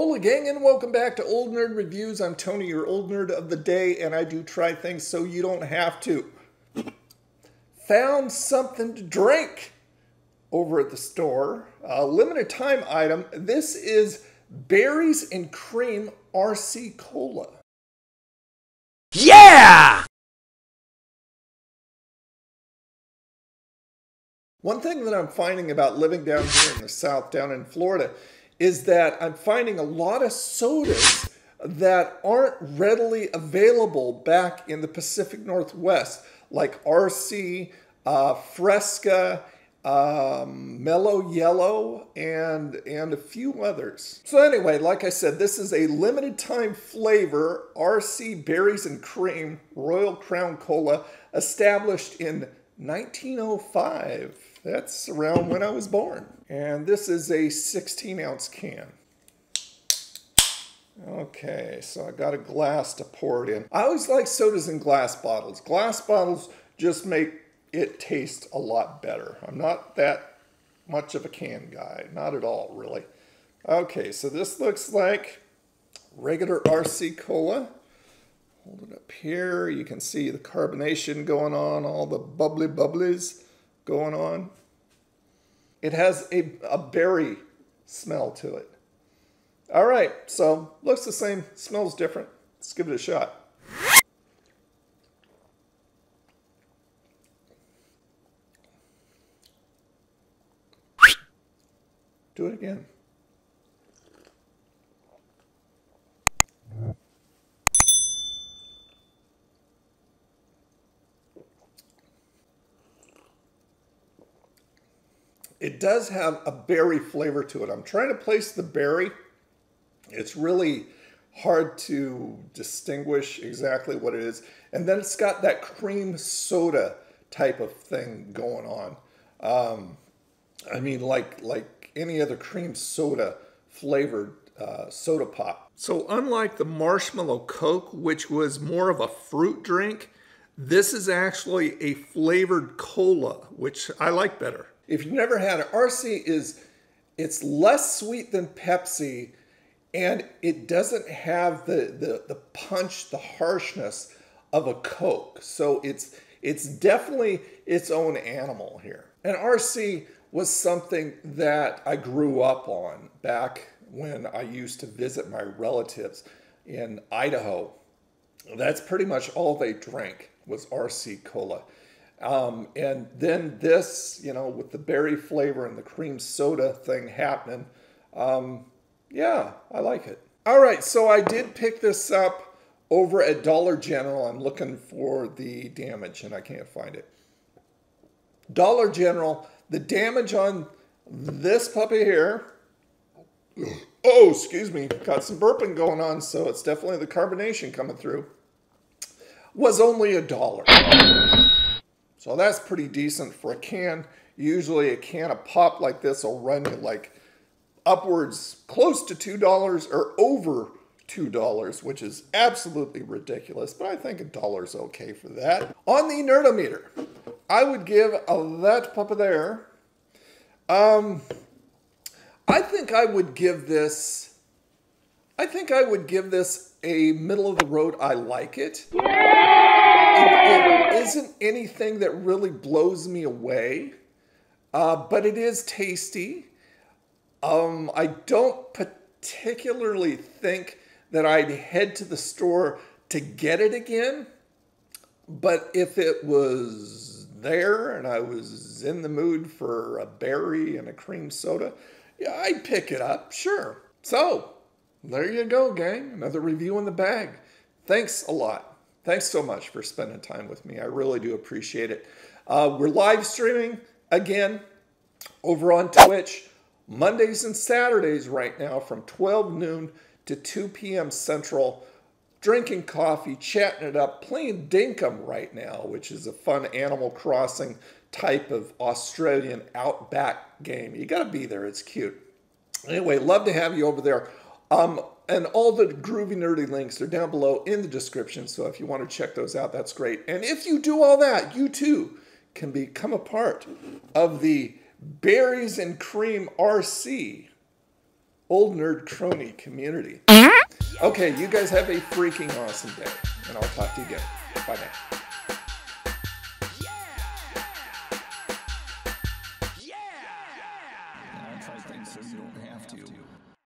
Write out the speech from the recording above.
Hola gang and welcome back to Old Nerd Reviews. I'm Tony, your old nerd of the day, and I do try things so you don't have to. Found something to drink over at the store. A limited time item. This is Berries and Cream RC Cola. Yeah! One thing that I'm finding about living down here in the South, down in Florida, is that I'm finding a lot of sodas that aren't readily available back in the Pacific Northwest, like RC, uh, Fresca, um, Mellow Yellow, and and a few others. So anyway, like I said, this is a limited time flavor RC Berries and Cream Royal Crown Cola, established in 1905. That's around when I was born. And this is a 16 ounce can. Okay, so I got a glass to pour it in. I always like sodas in glass bottles. Glass bottles just make it taste a lot better. I'm not that much of a can guy, not at all, really. Okay, so this looks like regular RC Cola. Hold it up here. You can see the carbonation going on, all the bubbly bubblies going on. It has a, a berry smell to it. All right, so looks the same, smells different. Let's give it a shot. Do it again. It does have a berry flavor to it. I'm trying to place the berry. It's really hard to distinguish exactly what it is. And then it's got that cream soda type of thing going on. Um, I mean, like like any other cream soda flavored uh, soda pop. So unlike the marshmallow Coke, which was more of a fruit drink, this is actually a flavored cola, which I like better. If you've never had it, RC is it's less sweet than Pepsi, and it doesn't have the the, the punch, the harshness of a Coke. So it's it's definitely its own animal here. And RC was something that I grew up on back when I used to visit my relatives in Idaho. That's pretty much all they drank was RC Cola. Um, and then this, you know, with the berry flavor and the cream soda thing happening, um, yeah, I like it. All right, so I did pick this up over at Dollar General. I'm looking for the damage and I can't find it. Dollar General, the damage on this puppy here, oh, excuse me, got some burping going on, so it's definitely the carbonation coming through, was only a dollar. So that's pretty decent for a can. Usually a can of pop like this will run you like upwards close to $2 or over $2, which is absolutely ridiculous, but I think a dollar is okay for that. On the Nerdometer, I would give a, that puppy there, um, I think I would give this, I think I would give this a middle of the road, I like. It, it isn't anything that really blows me away, uh, but it is tasty. Um, I don't particularly think that I'd head to the store to get it again, but if it was there and I was in the mood for a berry and a cream soda, yeah, I'd pick it up, sure. So, there you go, gang. Another review in the bag. Thanks a lot. Thanks so much for spending time with me. I really do appreciate it. Uh, we're live streaming again over on Twitch Mondays and Saturdays right now from 12 noon to 2 p.m. Central. Drinking coffee, chatting it up, playing Dinkum right now, which is a fun Animal Crossing type of Australian outback game. You got to be there, it's cute. Anyway, love to have you over there. Um, and all the groovy nerdy links are down below in the description. So if you want to check those out, that's great. And if you do all that, you too can become a part of the Berries and Cream RC old nerd crony community. Okay, you guys have a freaking awesome day, and I'll talk to you again. Bye now.